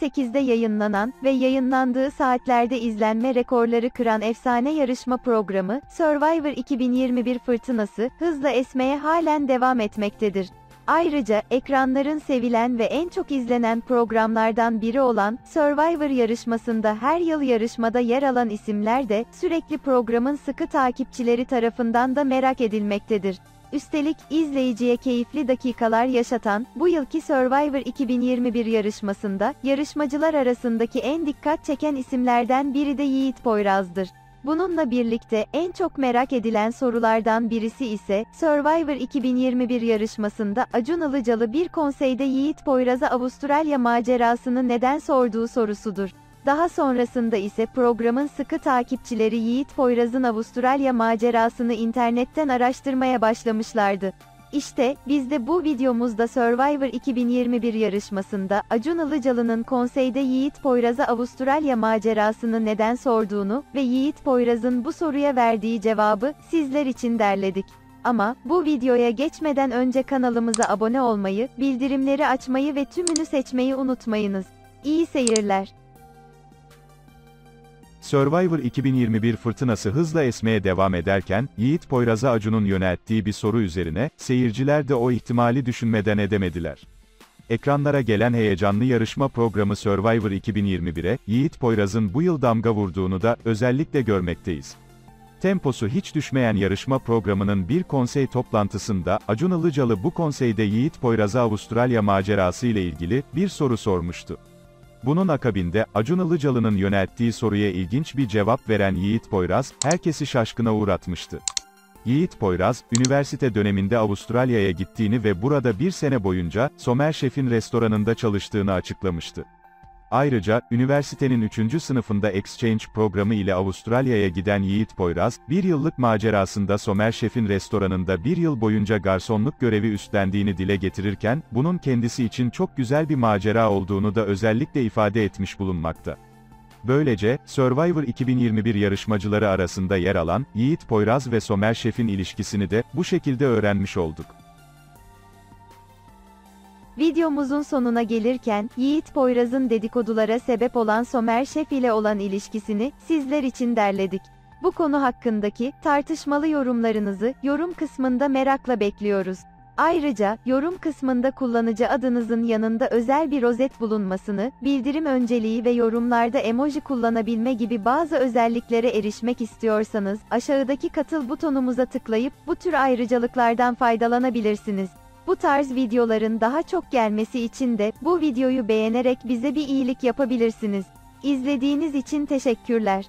TV8'de yayınlanan ve yayınlandığı saatlerde izlenme rekorları kıran efsane yarışma programı, Survivor 2021 fırtınası, hızla esmeye halen devam etmektedir. Ayrıca, ekranların sevilen ve en çok izlenen programlardan biri olan Survivor yarışmasında her yıl yarışmada yer alan isimler de, sürekli programın sıkı takipçileri tarafından da merak edilmektedir. Üstelik, izleyiciye keyifli dakikalar yaşatan, bu yılki Survivor 2021 yarışmasında, yarışmacılar arasındaki en dikkat çeken isimlerden biri de Yiğit Poyraz'dır. Bununla birlikte, en çok merak edilen sorulardan birisi ise, Survivor 2021 yarışmasında Acun Ilıcalı bir konseyde Yiğit Poyraz'a Avustralya macerasını neden sorduğu sorusudur. Daha sonrasında ise programın sıkı takipçileri Yiğit Poyraz'ın Avustralya macerasını internetten araştırmaya başlamışlardı. İşte, biz de bu videomuzda Survivor 2021 yarışmasında Acun Ilıcalı'nın konseyde Yiğit Poyraz'a Avustralya macerasını neden sorduğunu ve Yiğit Poyraz'ın bu soruya verdiği cevabı sizler için derledik. Ama bu videoya geçmeden önce kanalımıza abone olmayı, bildirimleri açmayı ve tümünü seçmeyi unutmayınız. İyi seyirler. Survivor 2021 fırtınası hızla esmeye devam ederken, Yiğit Poyraz'a Acun'un yönelttiği bir soru üzerine, seyirciler de o ihtimali düşünmeden edemediler. Ekranlara gelen heyecanlı yarışma programı Survivor 2021'e, Yiğit Poyraz'ın bu yıl damga vurduğunu da, özellikle görmekteyiz. Temposu hiç düşmeyen yarışma programının bir konsey toplantısında, Acun Ilıcalı bu konseyde Yiğit Poyraz'a Avustralya macerası ile ilgili, bir soru sormuştu. Bunun akabinde, Acun Ilıcalı'nın yönelttiği soruya ilginç bir cevap veren Yiğit Poyraz, herkesi şaşkına uğratmıştı. Yiğit Poyraz, üniversite döneminde Avustralya'ya gittiğini ve burada bir sene boyunca, Somer Şef'in restoranında çalıştığını açıklamıştı. Ayrıca, üniversitenin 3. sınıfında exchange programı ile Avustralya'ya giden Yiğit Poyraz, bir yıllık macerasında Somer Şef'in restoranında bir yıl boyunca garsonluk görevi üstlendiğini dile getirirken, bunun kendisi için çok güzel bir macera olduğunu da özellikle ifade etmiş bulunmakta. Böylece, Survivor 2021 yarışmacıları arasında yer alan, Yiğit Poyraz ve Somer Şef'in ilişkisini de, bu şekilde öğrenmiş olduk. Videomuzun sonuna gelirken, Yiğit Poyraz'ın dedikodulara sebep olan Somer Şef ile olan ilişkisini, sizler için derledik. Bu konu hakkındaki, tartışmalı yorumlarınızı, yorum kısmında merakla bekliyoruz. Ayrıca, yorum kısmında kullanıcı adınızın yanında özel bir rozet bulunmasını, bildirim önceliği ve yorumlarda emoji kullanabilme gibi bazı özelliklere erişmek istiyorsanız, aşağıdaki katıl butonumuza tıklayıp, bu tür ayrıcalıklardan faydalanabilirsiniz. Bu tarz videoların daha çok gelmesi için de bu videoyu beğenerek bize bir iyilik yapabilirsiniz. İzlediğiniz için teşekkürler.